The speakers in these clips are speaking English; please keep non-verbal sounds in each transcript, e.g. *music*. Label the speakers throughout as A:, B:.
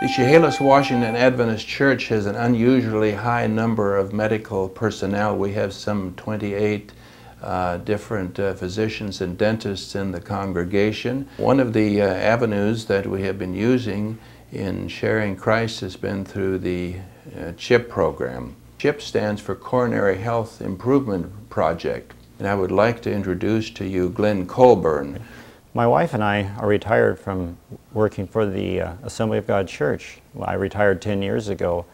A: The Chehalis Washington Adventist Church has an unusually high number of medical personnel. We have some 28 uh, different uh, physicians and dentists in the congregation. One of the uh, avenues that we have been using in sharing Christ has been through the uh, CHIP program. CHIP stands for Coronary Health Improvement Project. And I would like to introduce to you Glenn Colburn.
B: My wife and I are retired from working for the uh, Assembly of God Church. Well, I retired 10 years ago.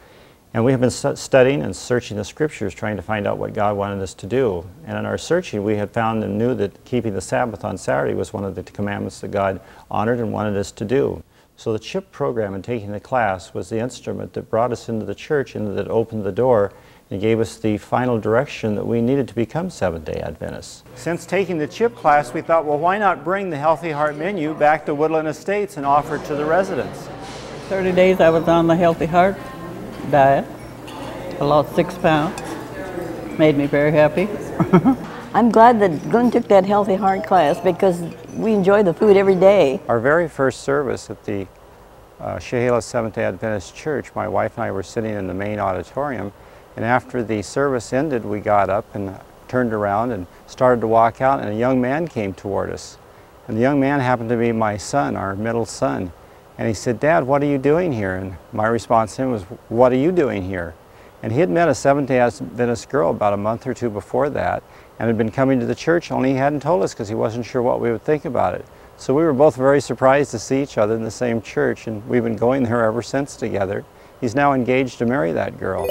B: And we have been studying and searching the scriptures trying to find out what God wanted us to do. And in our searching, we had found and knew that keeping the Sabbath on Saturday was one of the commandments that God honored and wanted us to do. So the CHIP program and taking the class was the instrument that brought us into the church and that opened the door and gave us the final direction that we needed to become Seventh-day Adventists. Since taking the CHIP class, we thought, well, why not bring the Healthy Heart menu back to Woodland Estates and offer it to the residents?
C: 30 days I was on the Healthy Heart diet. I lost six pounds. Made me very happy. *laughs*
D: I'm glad that Glenn took that Healthy Heart class because we enjoy the food every day.
B: Our very first service at the uh, Chehalis Seventh-day Adventist Church, my wife and I were sitting in the main auditorium and after the service ended, we got up and turned around and started to walk out, and a young man came toward us. And the young man happened to be my son, our middle son. And he said, Dad, what are you doing here? And my response to him was, what are you doing here? And he had met a Seventh-day Adventist girl about a month or two before that and had been coming to the church, only he hadn't told us because he wasn't sure what we would think about it. So we were both very surprised to see each other in the same church, and we've been going there ever since together. He's now engaged to marry that girl.